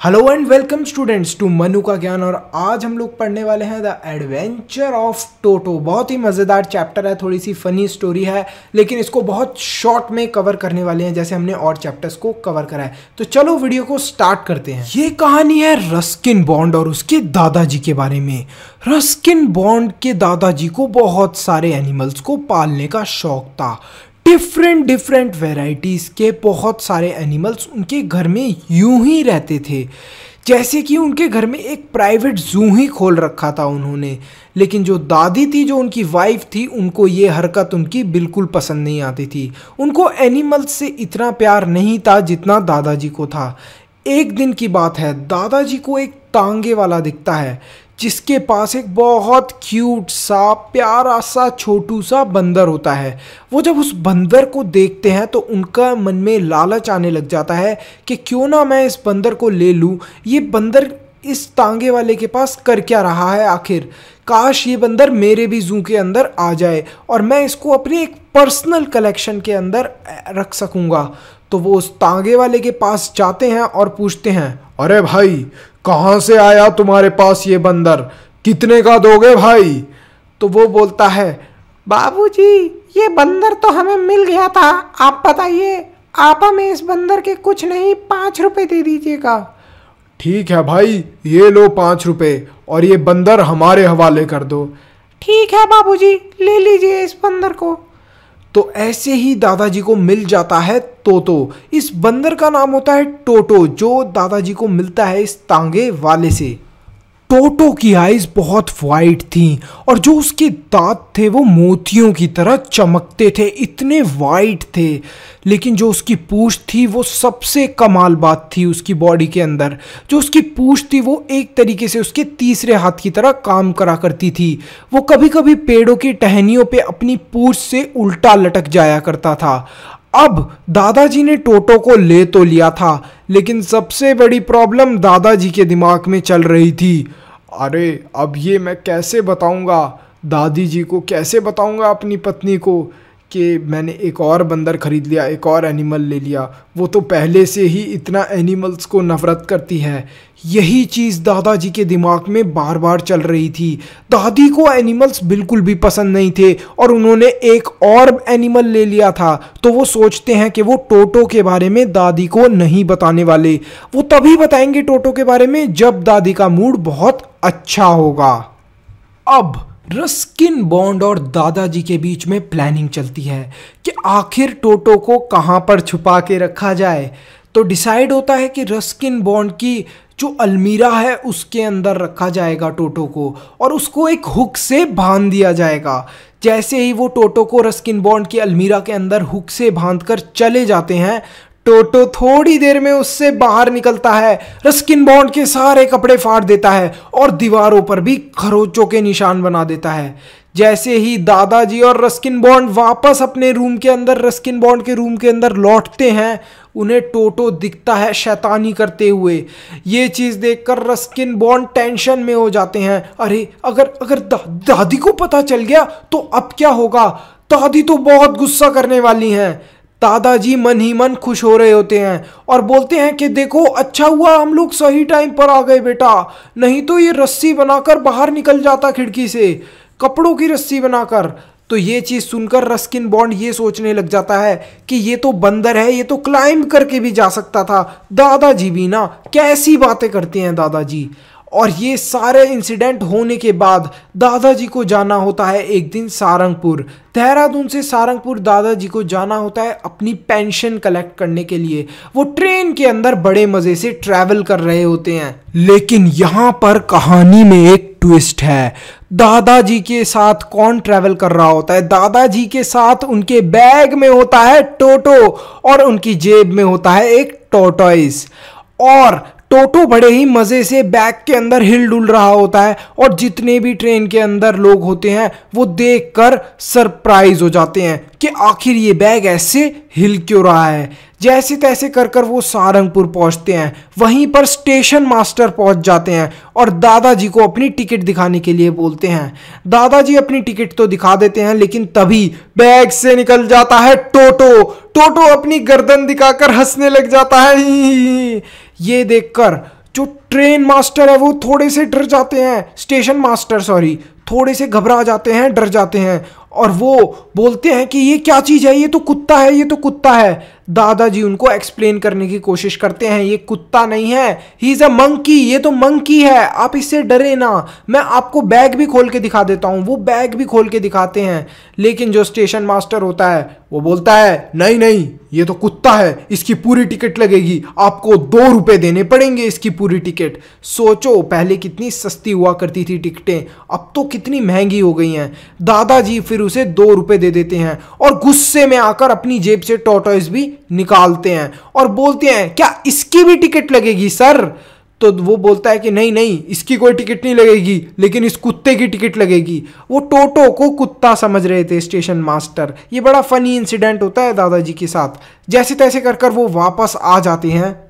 Hello and welcome students to Manu का ज्ञान और आज हम लोग पढ़ने वाले हैं द एडवेंचर ऑफ़ टोटो बहुत ही मज़ेदार चैप्टर है, थोड़ी सी फनी स्टोरी है, लेकिन इसको बहुत शॉर्ट में कवर करने वाले हैं, जैसे हमने और चैप्टर्स को कवर करा है। तो चलो वीडियो को स्टार्ट करते हैं। ये कहानी है रस्किन बॉन्ड और उसके दादाजी के बारे में। रस्किन बॉन्ड के दादाजी को बहुत सारे एनिमल्स को पालने का शौक था। डिफरेंट डिफरेंट वेराइटीज़ के बहुत सारे एनिमल्स उनके घर में यूँ ही रहते थे। जैसे कि उनके घर में एक प्राइवेट जू ही खोल रखा था उन्होंने। लेकिन जो दादी थी, जो उनकी वाइफ थी, उनको ये हरकत उनकी बिल्कुल पसंद नहीं आती थी। उनको एनिमल्स से इतना प्यार नहीं था जितना दादाजी को था। एक दिन की बात है, दादाजी को एक टांगे वाला दिखता है। जिसके पास एक बहुत क्यूट सा, प्यारा सा, छोटू सा बंदर होता है। वो जब उस बंदर को देखते हैं तो उनका मन में लालच आने लग जाता है कि क्यों ना मैं इस बंदर को ले लूँ? ये बंदर इस तांगे वाले के पास कर क्या रहा है आखिर? काश ये बंदर मेरे भी जू के अंदर आ जाए और मैं इसको अपने एक पर्सनल कलेक्शन के अंदर रख सकूँगा। तो वो उस तांगे वाले के पास जाते हैं और पूछते हैं, अरे भाई कहाँ से आया तुम्हारे पास ये बंदर? कितने का दोगे भाई? तो वो बोलता है, बाबूजी, ये बंदर तो हमें मिल गया था। आप बताइए, आप हमें इस बंदर के कुछ नहीं, पाँच रुपए दे दीजिएगा। ठीक है भाई, ये लो पाँच रुपए और ये बंदर हमारे हवाले कर दो। ठीक है बाबूजी, ले लीजिए इस बंदर को। तो ऐसे ही दादाजी को मिल जाता है तोतो। इस बंदर का नाम होता है टोटो, जो दादाजी को मिलता है इस तांगे वाले से। टोटो की आइज़ बहुत वाइट थी और जो उसके दांत थे वो मोतियों की तरह चमकते थे, इतने वाइट थे। लेकिन जो उसकी पूछ थी, वो सबसे कमाल बात थी उसकी बॉडी के अंदर। जो उसकी पूछ थी, वो एक तरीके से उसके तीसरे हाथ की तरह काम करा करती थी। वो कभी कभी पेड़ों की टहनियों पे अपनी पूछ से उल्टा लटक जाया करता था। अब दादाजी ने टोटो को ले तो लिया था, लेकिन सबसे बड़ी प्रॉब्लम दादाजी के दिमाग में चल रही थी। अरे, अब ये मैं कैसे बताऊँगा? दादी जी को कैसे बताऊँगा अपनी पत्नी को? कि मैंने एक और बंदर ख़रीद लिया, एक और एनिमल ले लिया। वो तो पहले से ही इतना एनिमल्स को नफ़रत करती है। यही चीज़ दादाजी के दिमाग में बार बार चल रही थी। दादी को एनिमल्स बिल्कुल भी पसंद नहीं थे और उन्होंने एक और एनिमल ले लिया था। तो वो सोचते हैं कि वो टोटो के बारे में दादी को नहीं बताने वाले। वो तभी बताएँगे टोटो के बारे में जब दादी का मूड बहुत अच्छा होगा। अब रस्किन बॉन्ड और दादाजी के बीच में प्लानिंग चलती है कि आखिर टोटो को कहाँ पर छुपा के रखा जाए। तो डिसाइड होता है कि रस्किन बॉन्ड की जो अलमीरा है उसके अंदर रखा जाएगा टोटो को और उसको एक हुक से बाँध दिया जाएगा। जैसे ही वो टोटो को रस्किन बॉन्ड की अलमीरा के अंदर हुक से बाँध कर चले जाते हैं टोटो थोड़ी देर में उससे बाहर निकलता है। रस्किन बॉन्ड के सारे कपड़े फाड़ देता है और दीवारों पर भी खरोचों के निशान बना देता है। जैसे ही दादाजी और रस्किन बॉन्ड वापस अपने रूम के अंदर रस्किन बॉन्ड के रूम के अंदर लौटते हैं उन्हें टोटो दिखता है शैतानी करते हुए। ये चीज़ देखकर रस्किन बॉन्ड टेंशन में हो जाते हैं। अरे अगर अगर दा, दादी को पता चल गया तो अब क्या होगा? दादी तो बहुत गुस्सा करने वाली हैं। दादाजी मन ही मन खुश हो रहे होते हैं और बोलते हैं कि देखो अच्छा हुआ, हम लोग सही टाइम पर आ गए बेटा। नहीं तो ये रस्सी बनाकर बाहर निकल जाता खिड़की से, कपड़ों की रस्सी बनाकर। तो ये चीज़ सुनकर रस्किन बॉन्ड ये सोचने लग जाता है कि ये तो बंदर है, ये तो क्लाइंब करके भी जा सकता था। दादाजी भी ना कैसी बातें करते हैं दादाजी? और ये सारे इंसिडेंट होने के बाद दादाजी को जाना होता है एक दिन सारंगपुर। देहरादून से सारंगपुर दादाजी को जाना होता है अपनी पेंशन कलेक्ट करने के लिए। वो ट्रेन के अंदर बड़े मज़े से ट्रैवल कर रहे होते हैं। लेकिन यहाँ पर कहानी में एक ट्विस्ट है। दादाजी के साथ कौन ट्रैवल कर रहा होता है? दादाजी के साथ उनके बैग में होता है टोटो और उनकी जेब में होता है एक टोटोइस और टोटो बड़े ही मज़े से बैग के अंदर हिल डुल रहा होता है और जितने भी ट्रेन के अंदर लोग होते हैं, वो देखकर सरप्राइज़ हो जाते हैं कि आखिर ये बैग ऐसे हिल क्यों रहा है। जैसे तैसे कर कर वो सारंगपुर पहुँचते हैं, वहीं पर स्टेशन मास्टर पहुँच जाते हैं और दादाजी को अपनी टिकट दिखाने के लिए बोलते हैं। दादाजी अपनी टिकट तो दिखा देते हैं, लेकिन तभी बैग से निकल जाता है टोटो। टोटो अपनी गर्दन दिखाकर हंसने लग जाता है। ये देखकर जो ट्रेन मास्टर है, वो थोड़े से डर जाते हैं। स्टेशन मास्टर, सॉरी, थोड़े से घबरा जाते हैं, डर जाते हैं। और वो बोलते हैं कि ये क्या चीज़ है? ये तो कुत्ता है, ये तो कुत्ता है। दादाजी उनको एक्सप्लेन करने की कोशिश करते हैं, ये कुत्ता नहीं है ही इज़ अ मंकी ये तो मंकी है, आप इससे डरे ना। मैं आपको बैग भी खोल के दिखा देता हूँ, वो बैग भी खोल के दिखाते हैं। लेकिन जो स्टेशन मास्टर होता है, वो बोलता है, नहीं नहीं, ये तो कुत्ता है, इसकी पूरी टिकट लगेगी, आपको दो रुपए देने पड़ेंगे इसकी पूरी टिकट सोचो, पहले कितनी सस्ती हुआ करती थी टिकटें, अब तो कितनी महँगी हो गई हैं। दादाजी फिर उसे दो रुपए दे देते हैं, और गुस्से में आकर अपनी जेब से टोटोइस भी निकालते हैं और बोलते हैं, क्या इसकी भी टिकट लगेगी, सर? तो वो बोलता है कि, नहीं नहीं, इसकी कोई टिकट नहीं लगेगी, लेकिन इस कुत्ते की टिकट लगेगी। वो टोटो को कुत्ता समझ रहे थे, स्टेशन मास्टर। ये बड़ा फनी इंसिडेंट होता है दादाजी के साथ। जैसे तैसे कर कर वो वापस आ जाते हैं।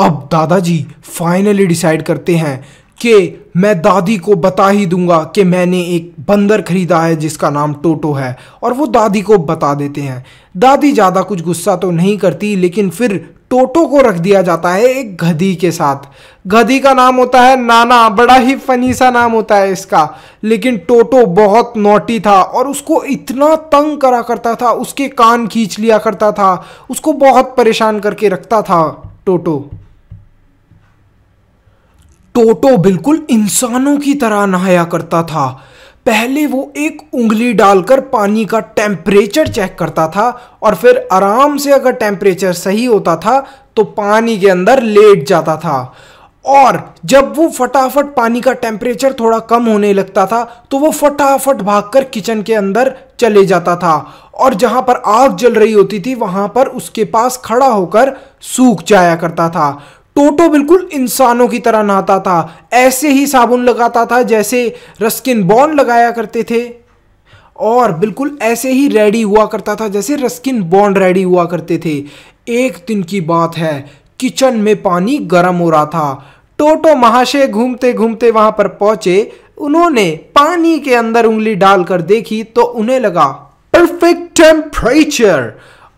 अब दादाजी फाइनली डिसाइड करते हैं कि मैं दादी को बता ही दूँगा कि मैंने एक बंदर खरीदा है जिसका नाम टोटो है और वो दादी को बता देते हैं। दादी ज़्यादा कुछ गुस्सा तो नहीं करती, लेकिन फिर टोटो को रख दिया जाता है एक गधी के साथ। गधी का नाम होता है नाना, बड़ा ही फनी सा नाम होता है इसका। लेकिन टोटो बहुत नोटी था और उसको इतना तंग करा करता था, उसके कान खींच लिया करता था, उसको बहुत परेशान करके रखता था टोटो। टोटो बिल्कुल इंसानों की तरह नहाया करता था। पहले वो एक उंगली डालकर पानी का टेम्परेचर चेक करता था और फिर आराम से अगर टेम्परेचर सही होता था तो पानी के अंदर लेट जाता था। और जब वो फटाफट पानी का टेम्परेचर थोड़ा कम होने लगता था तो वो फटाफट भागकर किचन के अंदर चले जाता था। और जहाँ पर आग जल रही होती थी, वहाँ पर उसके पास खड़ा होकर सूख जाया करता था। टोटो बिल्कुल इंसानों की तरह नहाता था। ऐसे ही साबुन लगाता था जैसे रस्किन बॉन्ड लगाया करते थे। और बिल्कुल ऐसे ही रेडी हुआ करता था जैसे रस्किन बॉन्ड रेडी हुआ करते थे। एक दिन की बात है, किचन में पानी गर्म हो रहा था। टोटो महाशय घूमते घूमते वहाँ पर पहुँचे। उन्होंने पानी के अंदर उंगली डालकर देखी तो उन्हें लगा, परफेक्ट टेम्परेचर!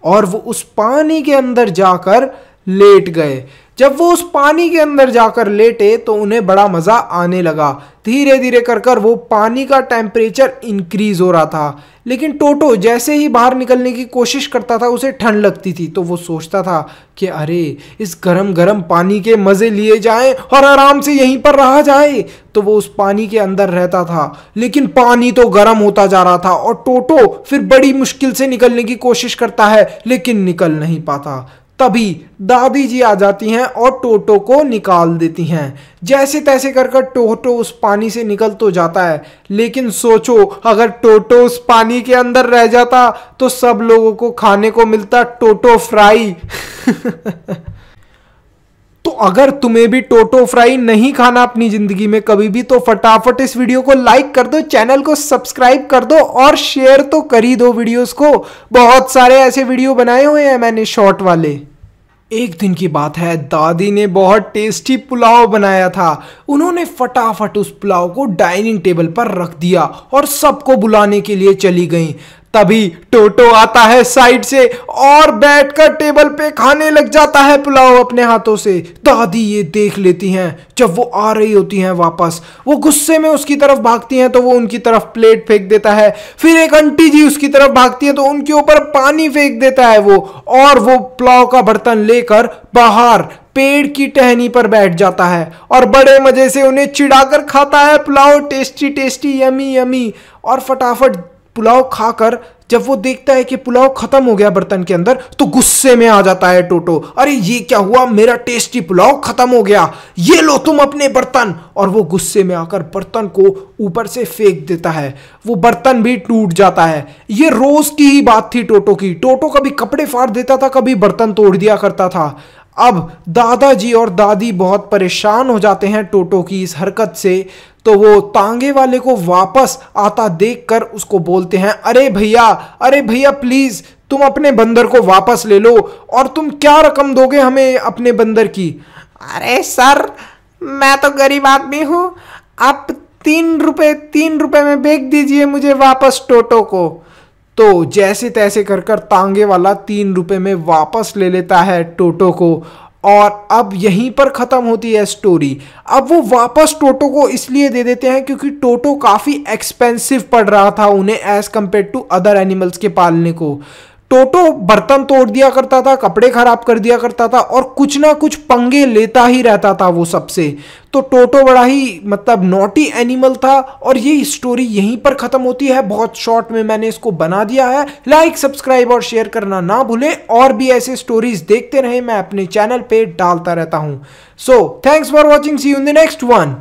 और वो उस पानी के अंदर जाकर लेट गए। जब वो उस पानी के अंदर जाकर लेटे तो उन्हें बड़ा मज़ा आने लगा। धीरे धीरे कर कर वो पानी का टेम्परेचर इंक्रीज हो रहा था। लेकिन टोटो जैसे ही बाहर निकलने की कोशिश करता था, उसे ठंड लगती थी तो वो सोचता था कि अरे, इस गरम गरम पानी के मज़े लिए जाएँ और आराम से यहीं पर रहा जाए। तो वो उस पानी के अंदर रहता था। लेकिन पानी तो गर्म होता जा रहा था और टोटो फिर बड़ी मुश्किल से निकलने की कोशिश करता है, लेकिन निकल नहीं पाता। तभी दादी जी आ जाती हैं और टोटो को निकाल देती हैं। जैसे तैसे कर कर टोटो उस पानी से निकल तो जाता है, लेकिन सोचो, अगर टोटो उस पानी के अंदर रह जाता तो सब लोगों को खाने को मिलता टोटो फ्राई। तो अगर तुम्हें भी टोटो फ्राई नहीं खाना अपनी ज़िंदगी में कभी भी तो फटाफट इस वीडियो को लाइक कर दो, चैनल को सब्सक्राइब कर दो और शेयर तो कर ही दो वीडियोस को। बहुत सारे ऐसे वीडियो बनाए हुए हैं मैंने शॉर्ट वाले। एक दिन की बात है, दादी ने बहुत टेस्टी पुलाव बनाया था। उन्होंने फटाफट उस पुलाव को डाइनिंग टेबल पर रख दिया और सबको बुलाने के लिए चली गई। तभी टोटो आता है साइड से और बैठकर टेबल पे खाने लग जाता है पुलाव अपने हाथों से। दादी ये देख लेती हैं। जब वो आ रही होती हैं वापस, वो गुस्से में उसकी तरफ़ भागती हैं तो वो उनकी तरफ़ प्लेट फेंक देता है। फिर एक आंटी जी उसकी तरफ़ भागती है तो उनके ऊपर पानी फेंक देता है वो और वो पुलाव का बर्तन लेकर बाहर पेड़ की टहनी पर बैठ जाता है और बड़े मज़े से उन्हें चिढ़ाकर खाता है। Pulao tasty tasty, yummy yummy और फटाफट पुलाव खाकर जब वो देखता है कि पुलाव खत्म हो गया बर्तन के अंदर तो गुस्से में आ जाता है टोटो। अरे, ये क्या हुआ? मेरा टेस्टी पुलाव खत्म हो गया। ये लो तुम अपने बर्तन। और वो गुस्से में आकर बर्तन को ऊपर से फेंक देता है। वो बर्तन भी टूट जाता है। ये रोज की ही बात थी टोटो की। टोटो कभी कपड़े फाड़ देता था, कभी बर्तन तोड़ दिया करता था। अब दादाजी और दादी बहुत परेशान हो जाते हैं टोटो की इस हरकत से। तो वो तांगे वाले को वापस आता देखकर उसको बोलते हैं, अरे भैया अरे भैया प्लीज़ तुम अपने बंदर को वापस ले लो और तुम क्या रकम दोगे हमें अपने बंदर की? अरे सर, मैं तो गरीब आदमी हूँ। आप तीन रुपए तीन रुपए में बेच दीजिए मुझे वापस टोटो को। तो जैसे तैसे कर कर तांगे वाला तीन रुपये में वापस ले लेता है टोटो को। और अब यहीं पर ख़त्म होती है स्टोरी अब वो वापस टोटो को इसलिए दे देते हैं क्योंकि टोटो काफ़ी एक्सपेंसिव पड़ रहा था उन्हें as compare to other animals के पालने को। टोटो बर्तन तोड़ दिया करता था, कपड़े खराब कर दिया करता था और कुछ ना कुछ पंगे लेता ही रहता था वो सबसे। तो टोटो बड़ा ही मतलब नोटी एनिमल था और ये स्टोरी यहीं पर खत्म होती है। बहुत शॉर्ट में मैंने इसको बना दिया है। लाइक सब्सक्राइब और शेयर करना ना भूले और भी ऐसे स्टोरीज देखते रहे। मैं अपने चैनल पे डालता रहता हूँ। So thanks for watching see in the next one